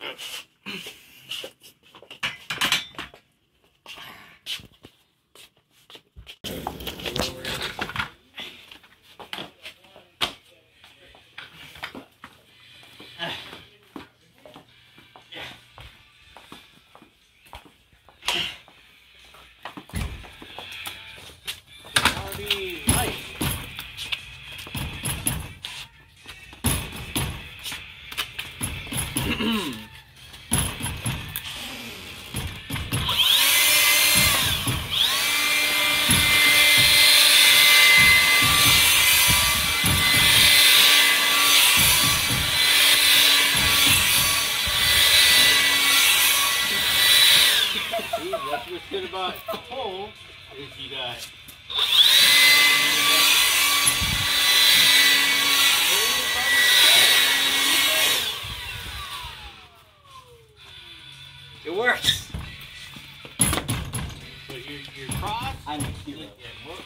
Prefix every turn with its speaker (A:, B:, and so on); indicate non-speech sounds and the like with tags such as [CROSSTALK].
A: Yes. [LAUGHS] what's good about pole is you uh, got It works. So your your cross.
B: I'm a
A: Yeah,
B: hero.
A: more